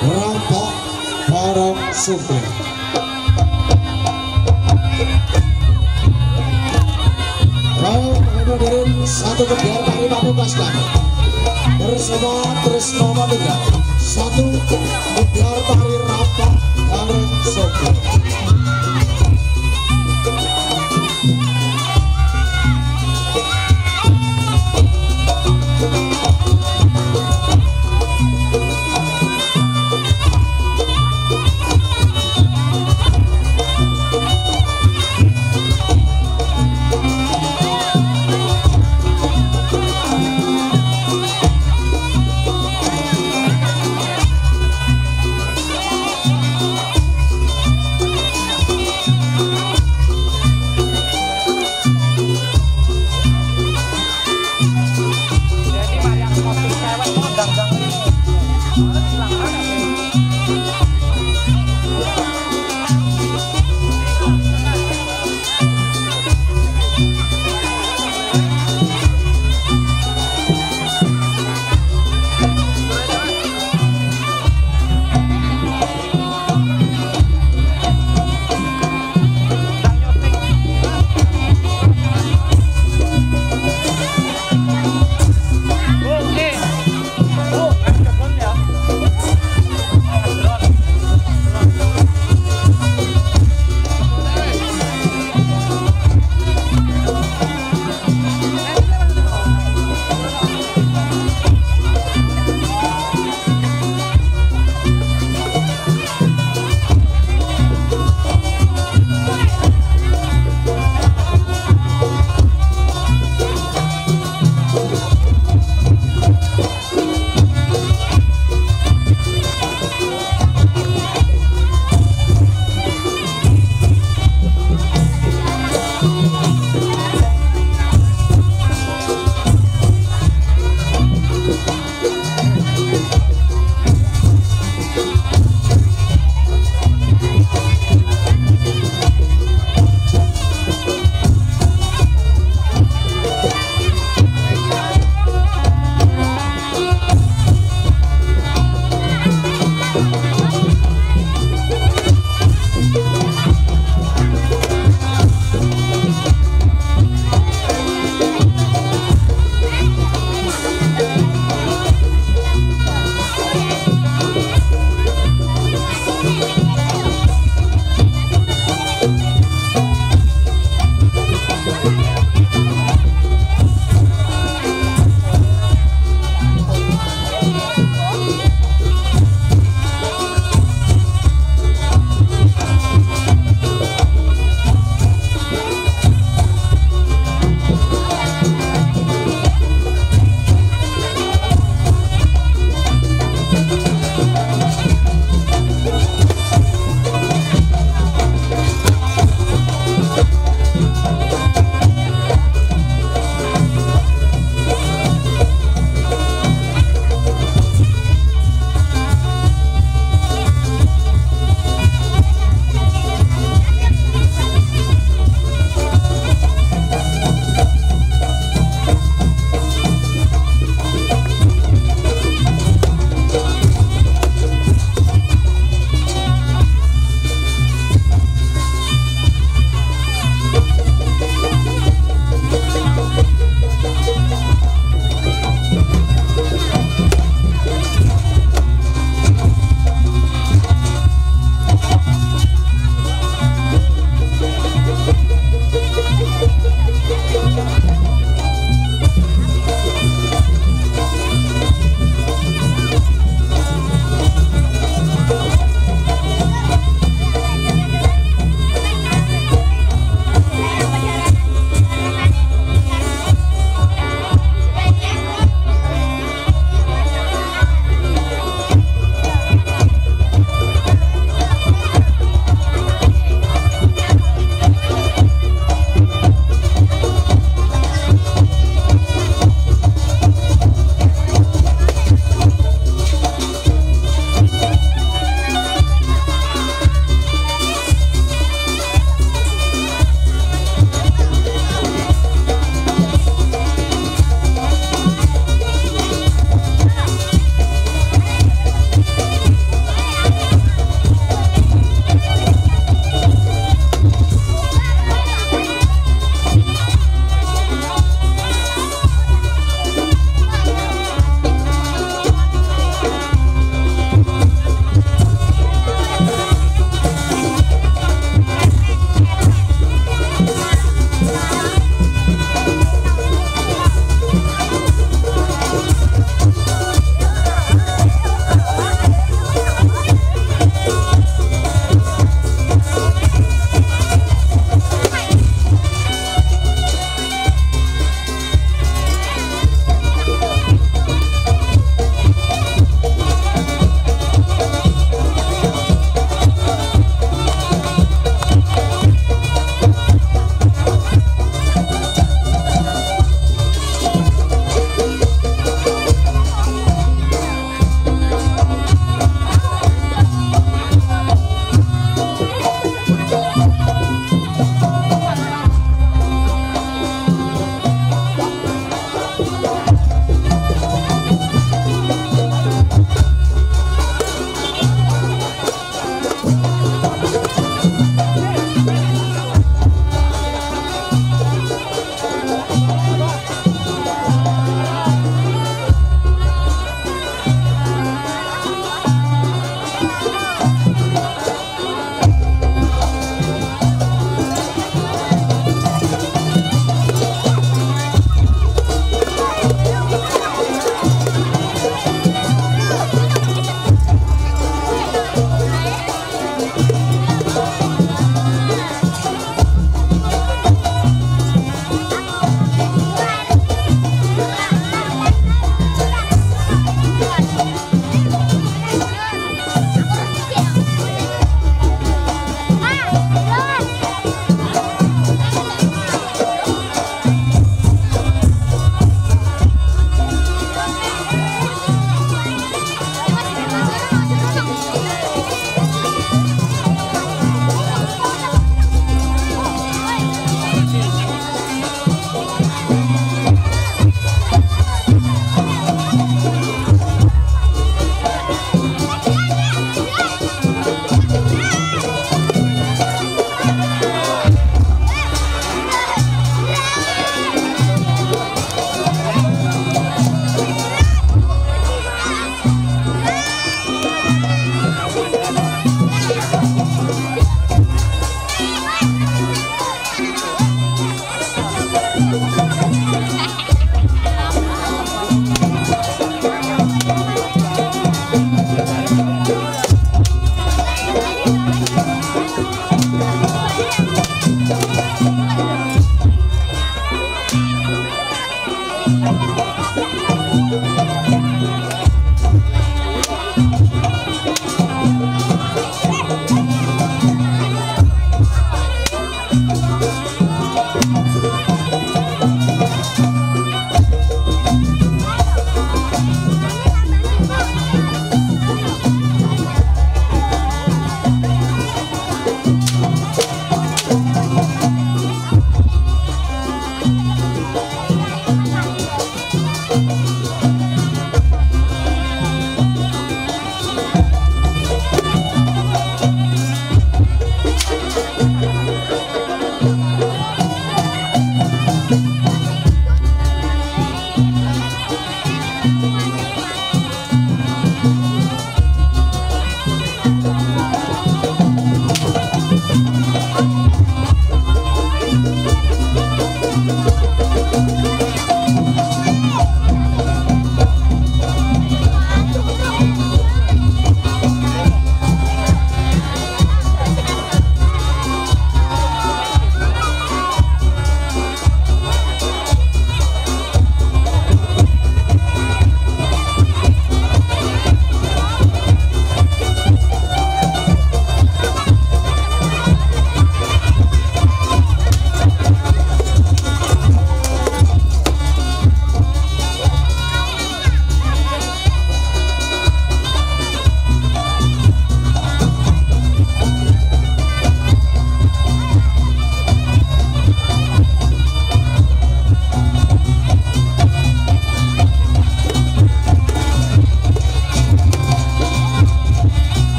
rampok barang supir hadirin satu kebiar kami pamungkaskan bersama Trisno Manunggal satu kebiar tari rampok bareng supir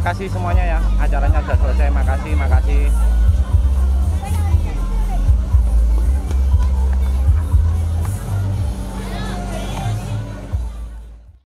Makasih semuanya ya.